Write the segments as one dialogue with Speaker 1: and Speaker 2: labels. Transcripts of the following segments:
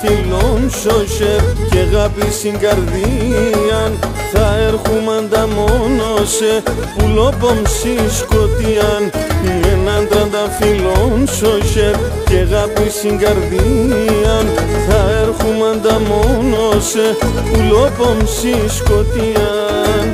Speaker 1: φίλων σώσε και αγάπη στην καρδία. Θα έρχομαι μόνο σε πουλόπομψη σκοτιάν έναν φίλων σώσε και αγάπη στην καρδία. Θα έρχομαι μόνο σε πουλόπομψη σκοτιάν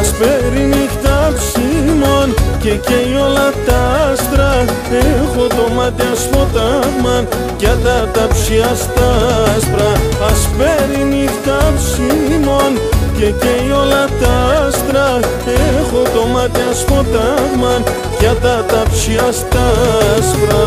Speaker 1: Ασπέρι νύχτα ψήμων και καίει όλα τα άστρα. Έχω το μάτι ασφωτάγμαν κι τα ταψιά στα άσπρα. Ασπέρι νύχτα ψήμων και καίει όλα τα άστρα. Έχω το μάτι ασφωτάγμαν κι τα ταψιά στα άσπρα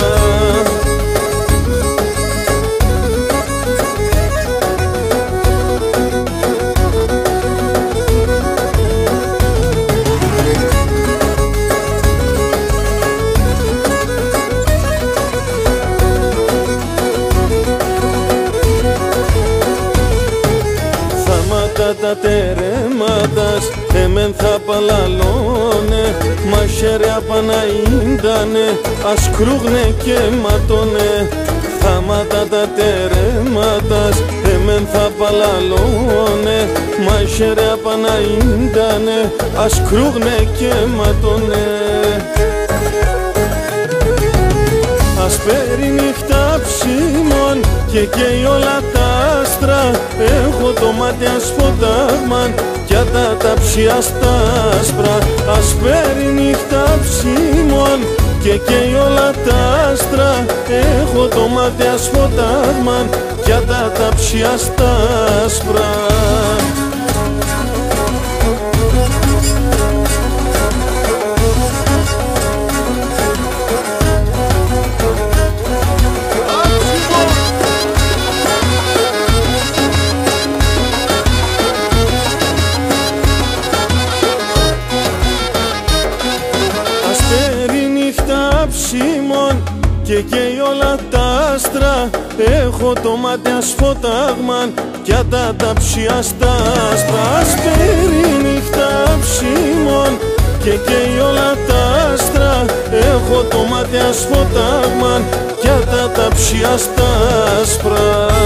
Speaker 1: τα τερέματας εμέν θα παλαλώνε μα χέρια παναΐντανε ας κρούγνε και ματώνε. Θάματα τα τερέματας εμέν θα παλαλώνε μα χέρια παναΐντανε ας κρούγνε και ματώνε και καίει όλα τα άστρα. Έχω το μάτι ασφωτάγμαν κι τα ταψιά στα άσπρα. Ασπέρι νύχτα ψήμων και καίει όλα τα άστρα. Έχω το μάτι ασφωτάγμαν κι τα ταψιά στα άσπρα και καίει όλα τα άστρα. Έχω το μάτι ασφωτάγμαν κι τα ταψιά στα άσπρα Ασπέρι νύχτα ψήμων και καίει όλα τα άστρα. Έχω το μάτι ασφωτάγμαν κι τα ταψιά στα άσπρα